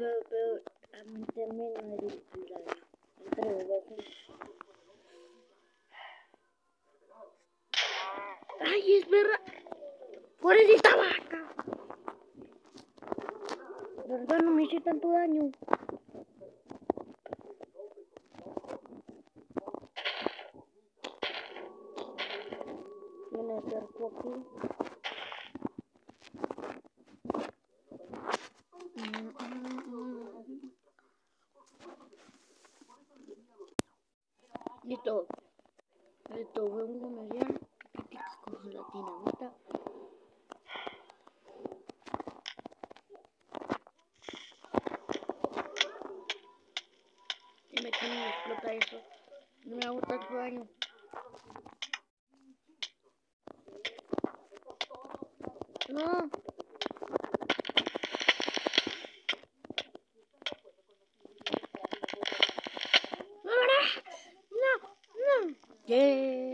pero, pero, a mí también me. Entre dos. ¡Ay, es verdad! ¡Por eso estaba acá! ¿Verdad? No me hice tanto daño. Me acerco aquí. Listo. Listo, vamos allá. Cojo la dinamita. Y me tiene explota eso. No me hago tanto daño. No. Yay!